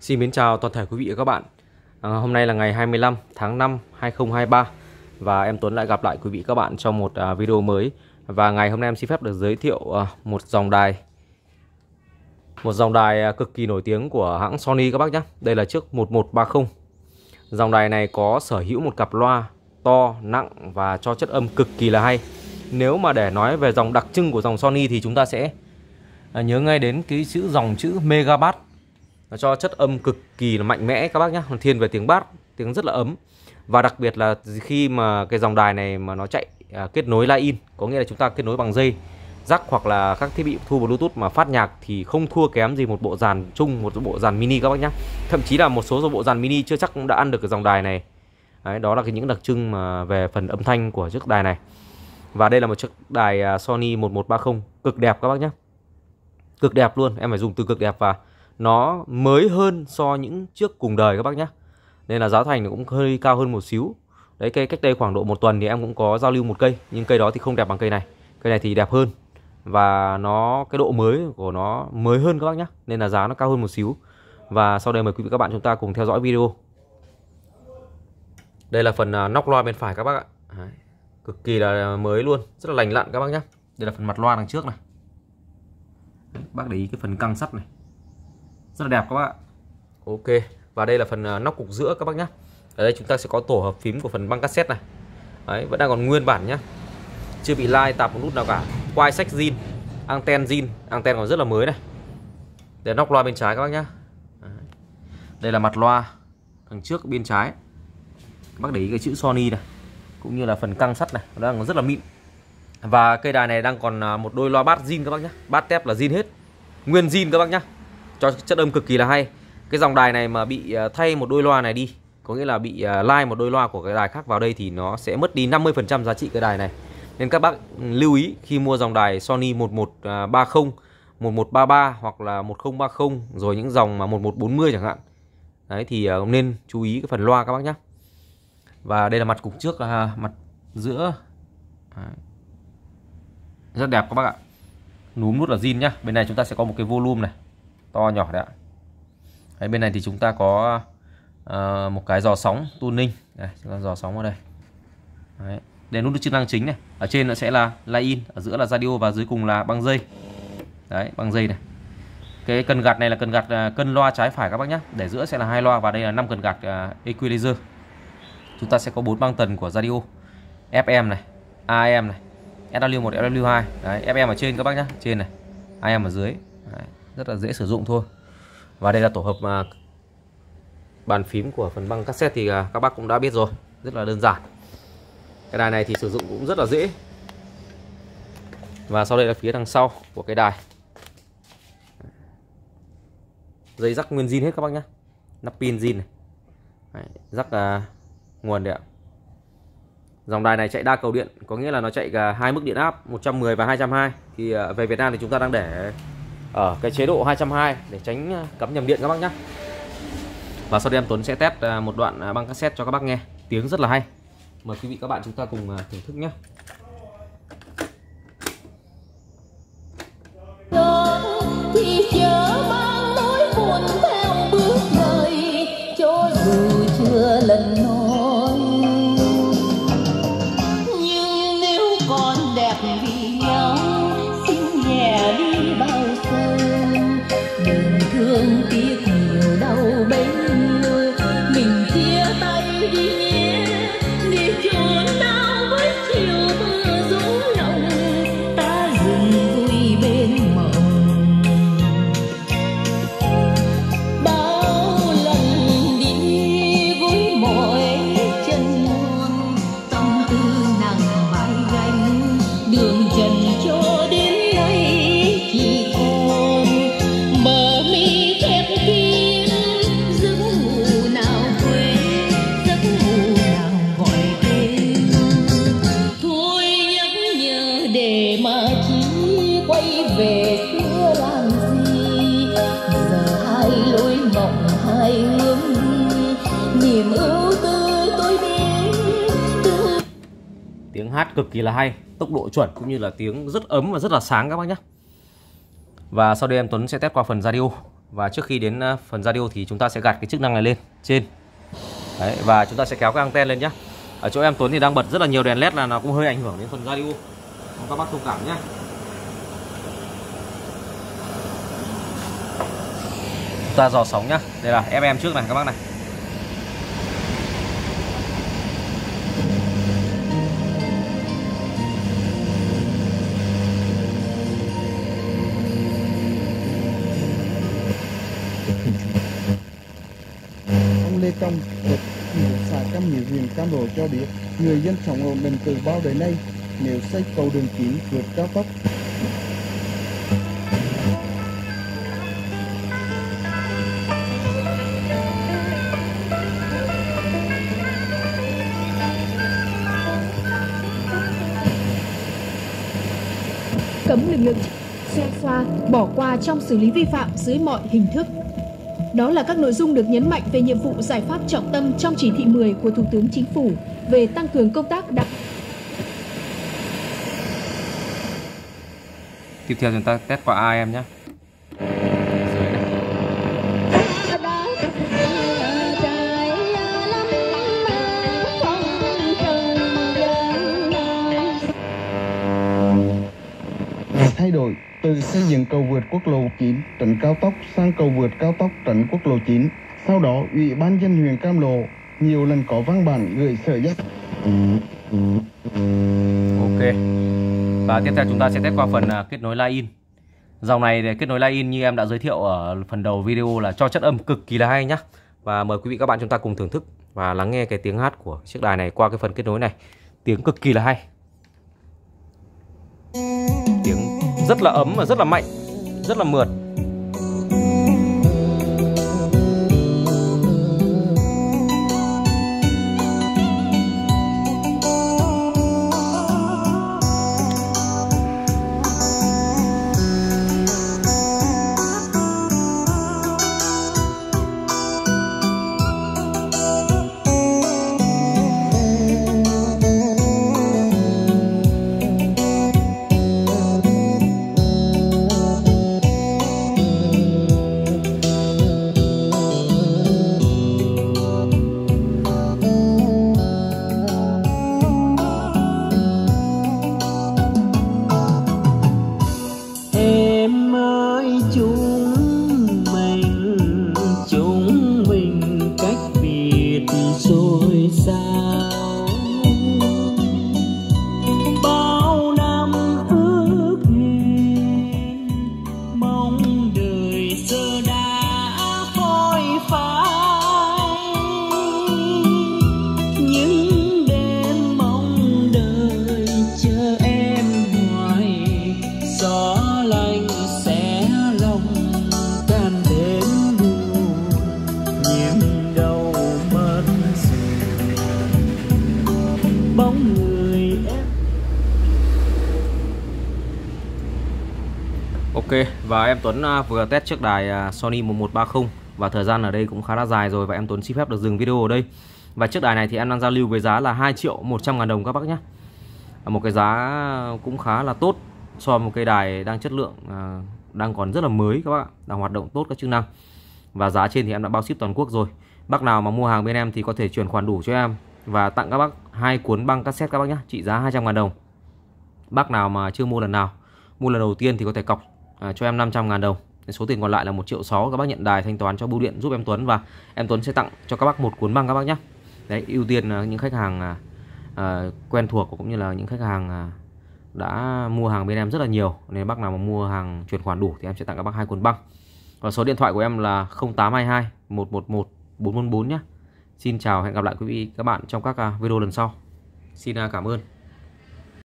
Xin mến chào toàn thể quý vị và các bạn. À, Hôm nay là ngày 25 tháng 5 2023 Và em Tuấn lại gặp lại quý vị các bạn trong một à, video mới. Và ngày hôm nay em xin phép được giới thiệu à, một dòng đài Một dòng đài à, cực kỳ nổi tiếng của hãng Sony các bác nhé. Đây là chiếc 1130 Dòng đài này có sở hữu một cặp loa to, nặng và cho chất âm cực kỳ là hay. Nếu mà để nói về dòng đặc trưng của dòng Sony thì chúng ta sẽ à, nhớ ngay đến cái chữ dòng chữ Megabass nó cho chất âm cực kỳ là mạnh mẽ các bác nhé thiên về tiếng bass tiếng rất là ấm. Và đặc biệt là khi mà cái dòng đài này mà nó chạy à, kết nối line-in có nghĩa là chúng ta kết nối bằng dây rắc hoặc là các thiết bị thu bluetooth mà phát nhạc thì không thua kém gì một bộ dàn chung một bộ dàn mini các bác nhé thậm chí là một số bộ dàn mini chưa chắc cũng đã ăn được cái dòng đài này. Đấy, đó là cái những đặc trưng mà về phần âm thanh của chiếc đài này. Và đây là một chiếc đài à, Sony 1130 cực đẹp các bác nhé cực đẹp luôn em phải dùng từ cực đẹp và nó mới hơn so những chiếc cùng đời các bác nhé nên là giá thành cũng hơi cao hơn một xíu. Đấy cây cách đây khoảng độ một tuần thì em cũng có giao lưu một cây, nhưng cây đó thì không đẹp bằng cây này. Cây này thì đẹp hơn và nó, cái độ mới của nó mới hơn các bác nhé nên là giá nó cao hơn một xíu. Và sau đây mời quý vị các bạn chúng ta cùng theo dõi video. Đây là phần à, nóc loa bên phải các bác ạ. Đấy. cực kỳ là mới luôn, rất là lành lặn các bác nhé đây là phần mặt loa đằng trước này. Bác để ý cái phần căng sắt này rất là đẹp các bạn ok và đây là phần ờ, nóc cục giữa các bác nhé ở đây chúng ta sẽ có tổ hợp phím của phần băng cassette này. Đấy, vẫn đang còn nguyên bản nhá. Chưa bị lai tạp một nút nào cả. Quai sách zin anten zin anten còn rất là mới này. Để nóc loa bên trái các bác nhé đây là mặt loa đằng trước bên trái. Các bác để ý cái chữ Sony này cũng như là phần căng sắt này nó đang rất là mịn. Và cây đài này đang còn à, một đôi loa bát zin các bác nhé bát tép là zin hết. Nguyên zin các bác nhé cho chất âm cực kỳ là hay. Cái dòng đài này mà bị à, thay một đôi loa này đi, có nghĩa là bị à, lai một đôi loa của cái đài khác vào đây thì nó sẽ mất đi 50% giá trị cái đài này. Nên các bác lưu ý khi mua dòng đài Sony 1130 1133 à, hoặc là 1030 rồi những dòng mà 1140 chẳng hạn. Đấy, thì nên chú ý cái phần loa các bác nhé và đây là mặt cục trước là mặt giữa. Đấy. rất đẹp các bác ạ. Núm nút là zin nhá. Bên này chúng ta sẽ có một cái volume này to nhỏ đấy ạ. Đấy, bên này thì chúng ta có uh, một cái dò sóng tuning. Đây chúng ta dò sóng vào đây. Đấy. đây nút chức năng chính này. Ở trên nó sẽ là line-in ở giữa là radio và dưới cùng là băng dây. Đấy băng dây này. Cái cần gạt này là cần gạt uh, cân loa trái phải các bác nhé để giữa sẽ là hai loa và đây là năm cần gạt uh, equalizer. Chúng ta sẽ có bốn băng tần của radio. FM này AM này SW1 SW2 đấy FM ở trên các bác nhé trên này AM ở dưới. Đấy rất là dễ sử dụng thôi. Và đây là tổ hợp mà bàn phím của phần băng cassette thì à, các bác cũng đã biết rồi rất là đơn giản. Cái đài này thì sử dụng cũng rất là dễ. Và sau đây là phía đằng sau của cái đài. Dây rắc nguyên zin hết các bác nhé nắp pin zin này. Đấy, rắc uh, nguồn đấy ạ. Dòng đài này chạy đa cầu điện có nghĩa là nó chạy cả hai mức điện áp 110 và 220 thì uh, về Việt Nam thì chúng ta đang để ở cái chế độ 220 để tránh à, cắm nhầm điện các bác nhé và sau đây em Tuấn sẽ test à, một đoạn à, băng cassette cho các bác nghe. Tiếng rất là hay. Mời quý vị các bạn chúng ta cùng thưởng thức nhé lối hai hướng đi niềm ưu tư tôi biết từ tiếng hát cực kỳ là hay tốc độ chuẩn cũng như là tiếng rất ấm và rất là sáng các bác nhé và sau đây em Tuấn sẽ test qua phần radio. Và trước khi đến ờ, phần radio thì chúng ta sẽ gạt cái chức năng này lên trên. Đấy, và chúng ta sẽ kéo cái anten lên nhé ở chỗ em Tuấn thì đang bật rất là nhiều đèn led là nó cũng hơi ảnh hưởng đến phần radio. Các bác thông cảm nhé chúng ta dò sóng nhá. Đây là FM trước này các bác này. Ông Lê Công, Hiệp, xã Cam Mỹ huyện Cam Lộ cho biết, người dân sống ổn định từ bao đời nay nếu xây cầu đường chính vượt cao tốc cấm lực lượng xe xoa bỏ qua trong xử lý vi phạm dưới mọi hình thức. Đó là các nội dung được nhấn mạnh về nhiệm vụ giải pháp trọng tâm trong chỉ thị 10 của Thủ tướng Chính phủ về tăng cường công tác đặc tiếp theo chúng ta test qua ai em nhé thay đổi từ xây dựng cầu vượt quốc lộ 9 trấn cao tốc sang cầu vượt cao tốc trấn quốc lộ 9. Sau đó, Ủy ban dân huyện Cam Lộ nhiều lần có văn bản gửi sở giao Ok. Và tiếp theo chúng ta sẽ test qua phần à, kết nối line-in Dòng này để kết nối line-in như em đã giới thiệu ở phần đầu video là cho chất âm cực kỳ là hay nhá. Và mời quý vị các bạn chúng ta cùng thưởng thức và lắng nghe cái tiếng hát của chiếc đài này qua cái phần kết nối này. Tiếng cực kỳ là hay. Rất là ấm và rất là mạnh Rất là mượt. Và em Tuấn à, vừa test chiếc đài à, Sony 1130 và thời gian ở đây cũng khá là dài rồi và em Tuấn xin phép được dừng video ở đây. Và chiếc đài này thì em đang giao lưu với giá là 2 triệu 100 ngàn đồng các bác nhé à, một cái giá cũng khá là tốt so với một cây đài đang chất lượng đang còn rất là mới các bác đang hoạt động tốt các chức năng. Và giá trên thì em đã bao ship toàn quốc rồi. Bác nào mà mua hàng bên em thì có thể chuyển khoản đủ cho em. Và tặng các bác hai cuốn băng cassette các bác nhé trị giá 200 ngàn đồng. Bác nào mà chưa mua lần nào, mua lần đầu tiên thì có thể cọc à, cho em 500 ngàn đồng. Số tiền còn lại là 1 triệu 6 các bác nhận đài thanh toán cho bưu điện giúp em Tuấn và em Tuấn sẽ tặng cho các bác một cuốn băng các bác nhé đấy ưu tiên là những khách hàng à, à, quen thuộc cũng như là những khách hàng à, đã mua hàng bên em rất là nhiều. Nên bác nào mà mua hàng chuyển khoản đủ thì em sẽ tặng các bác hai cuốn băng. Và số điện thoại của em là 0822 111 444 nhé Xin chào hẹn gặp lại quý vị các bạn trong các à, video lần sau. Xin à, cảm ơn.